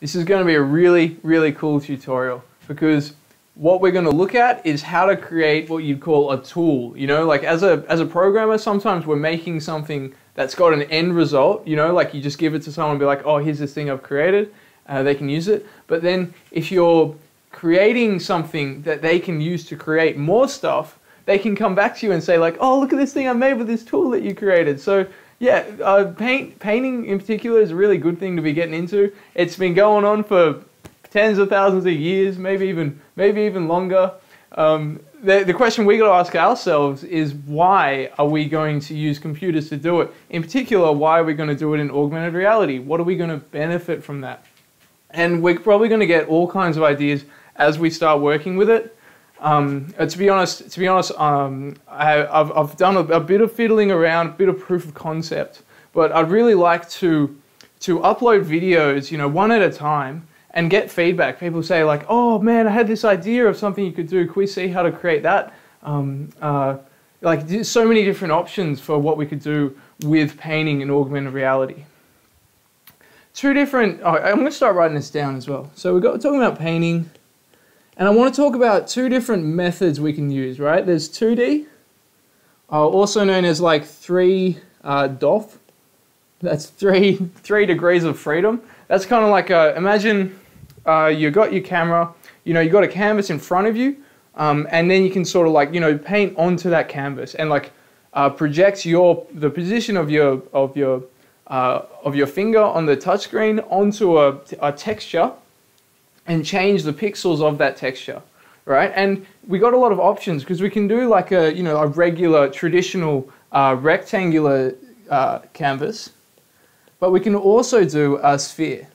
This is going to be a really, really cool tutorial because what we're going to look at is how to create what you'd call a tool. You know, like as a, as a programmer, sometimes we're making something that's got an end result, you know, like you just give it to someone and be like, oh, here's this thing I've created, uh, they can use it. But then if you're creating something that they can use to create more stuff, they can come back to you and say like, oh, look at this thing I made with this tool that you created. So yeah, uh, paint, painting in particular is a really good thing to be getting into. It's been going on for tens of thousands of years, maybe even maybe even longer. Um, the, the question we got to ask ourselves is why are we going to use computers to do it? In particular, why are we going to do it in augmented reality? What are we going to benefit from that? And we're probably going to get all kinds of ideas as we start working with it. Um, uh, to be honest, to be honest, um, I, have I've done a, a, bit of fiddling around, a bit of proof of concept, but I'd really like to to upload videos, you know, one at a time, and get feedback. People say like, "Oh man, I had this idea of something you could do. Can we see how to create that?" Um, uh, like, there's so many different options for what we could do with painting and augmented reality. Two different. Oh, I'm going to start writing this down as well. So we're talking about painting. And I want to talk about two different methods we can use, right? There's 2D, uh, also known as like 3 uh, DOF. That's three, three degrees of freedom. That's kind of like, a, imagine uh, you got your camera, you know, you got a canvas in front of you, um, and then you can sort of like, you know, paint onto that canvas and like uh, project your, the position of your, of your, uh, of your finger on the touchscreen onto a, a texture and change the pixels of that texture, right? And we got a lot of options because we can do like a, you know, a regular traditional uh, rectangular uh, canvas, but we can also do a sphere.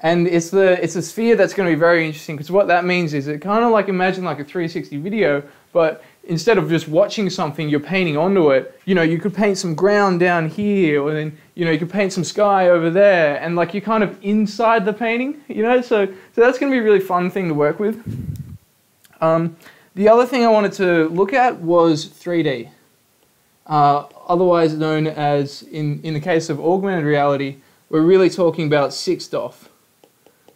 And it's the it's a sphere that's going to be very interesting because what that means is it kind of like imagine like a 360 video, but instead of just watching something, you're painting onto it. You know, you could paint some ground down here, or then you know you could paint some sky over there, and like you're kind of inside the painting. You know, so so that's going to be a really fun thing to work with. Um, the other thing I wanted to look at was 3D, uh, otherwise known as in in the case of augmented reality, we're really talking about six DOF,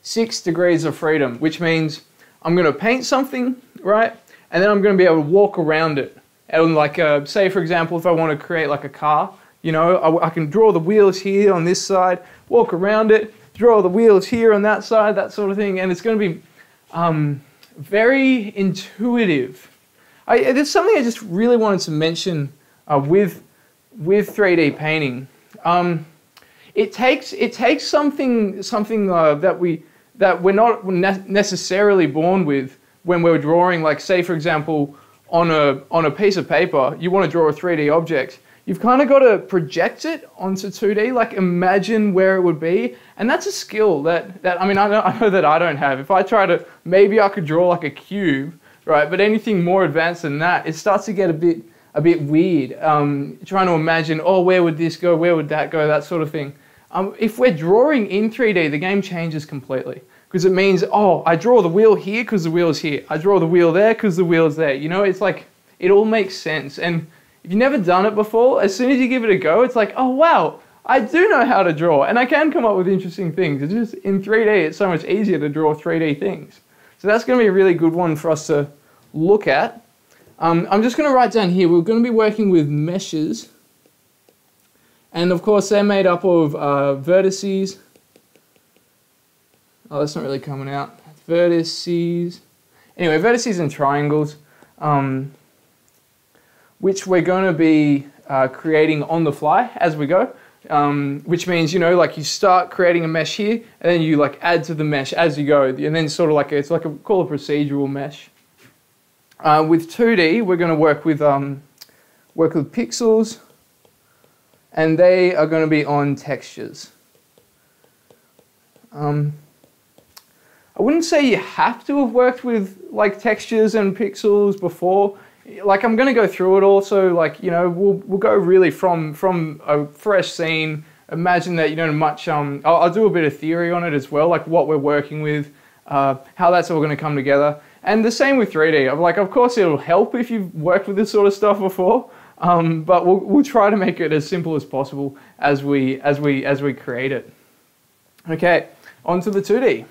six degrees of freedom, which means I'm going to paint something, right? And then I'm going to be able to walk around it. And like, uh, say for example, if I want to create like a car, you know, I, I, can draw the wheels here on this side, walk around it, draw the wheels here on that side, that sort of thing, and it's going to be um, very intuitive. I, there's something I just really wanted to mention uh, with with 3D painting. Um, it takes it takes something something uh, that we that we're not ne necessarily born with when we're drawing, like say for example, on a, on a piece of paper, you want to draw a 3D object, you've kind of got to project it onto 2D, like imagine where it would be. And that's a skill that, that I mean, I know, I know that I don't have. If I try to, maybe I could draw like a cube, right? But anything more advanced than that, it starts to get a bit, a bit weird. Um, trying to imagine, oh, where would this go? Where would that go? That sort of thing. Um, if we're drawing in 3D, the game changes completely because it means, oh, I draw the wheel here because the wheel is here. I draw the wheel there because the wheel is there. You know, it's like, it all makes sense. And if you've never done it before, as soon as you give it a go, it's like, oh, wow, I do know how to draw. And I can come up with interesting things. It's just, in 3D, it's so much easier to draw 3D things. So that's going to be a really good one for us to look at. Um, I'm just going to write down here, we're going to be working with meshes. And of course, they're made up of uh, vertices, Oh, that's not really coming out. Vertices. Anyway, vertices and triangles, um, which we're going to be uh, creating on the fly as we go. Um, which means you know like you start creating a mesh here and then you like add to the mesh as you go and then sort of like a, it's like a call a procedural mesh uh, with 2d we're going to work with um, work with pixels and they are going to be on textures um, I wouldn't say you have to have worked with like textures and pixels before. Like I'm going to go through it also. Like you know, we'll we'll go really from from a fresh scene. Imagine that you don't much. Um, I'll, I'll do a bit of theory on it as well, like what we're working with, uh, how that's all going to come together. And the same with 3D. I'm like, of course, it'll help if you've worked with this sort of stuff before. Um, but we'll, we'll try to make it as simple as possible as we as we as we create it. Okay. onto the 2D.